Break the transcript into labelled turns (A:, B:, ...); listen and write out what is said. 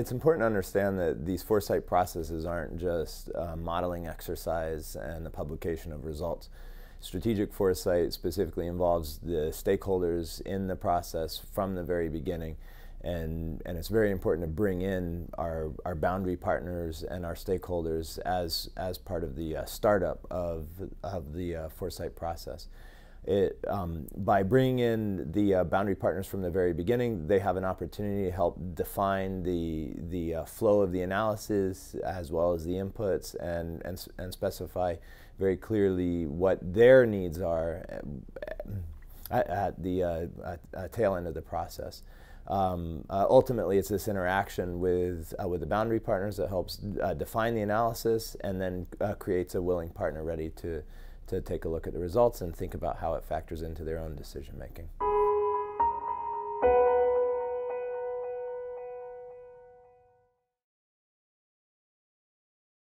A: it's important to understand that these foresight processes aren't just uh, modeling exercise and the publication of results. Strategic foresight specifically involves the stakeholders in the process from the very beginning. And, and it's very important to bring in our, our boundary partners and our stakeholders as, as part of the uh, startup of, of the uh, foresight process. It, um, by bringing in the uh, boundary partners from the very beginning, they have an opportunity to help define the, the uh, flow of the analysis as well as the inputs and, and, and specify very clearly what their needs are uh, at, at the uh, at, tail end of the process. Um, uh, ultimately, it's this interaction with, uh, with the boundary partners that helps uh, define the analysis and then uh, creates a willing partner ready to, to take a look at the results and think about how it factors into their own decision making.